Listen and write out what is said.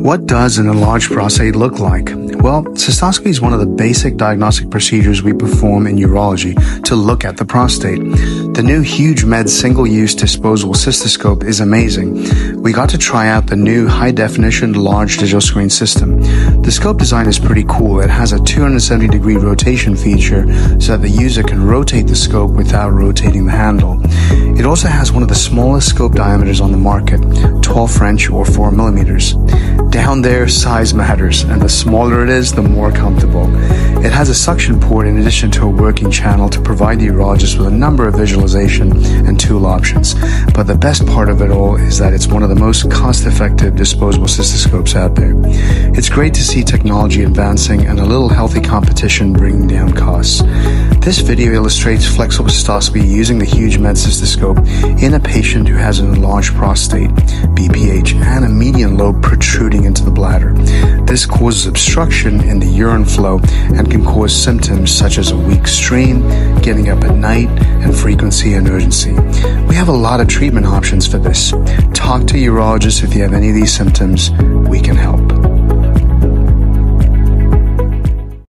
What does an enlarged prostate look like? Well, cystoscopy is one of the basic diagnostic procedures we perform in urology to look at the prostate. The new HugeMed single-use disposable cystoscope is amazing. We got to try out the new high-definition large digital screen system. The scope design is pretty cool. It has a 270 degree rotation feature so that the user can rotate the scope without rotating the handle. It also has one of the smallest scope diameters on the market, 12 French or 4 millimeters. Down there, size matters, and the smaller it is, the more comfortable. It has a suction port in addition to a working channel to provide the urologist with a number of visualization and tool options. But the best part of it all is that it's one of the most cost effective disposable cystoscopes out there. It's great to see technology advancing and a little healthy competition bringing down costs. This video illustrates flexible cystoscopy using the HugeMed cystoscope in a patient who has an enlarged prostate, BPH, and a median lobe protruding into the bladder. This causes obstruction in the urine flow and can cause symptoms such as a weak stream, getting up at night, and frequency and urgency. We have a lot of treatment options for this. Talk to urologists if you have any of these symptoms. We can help.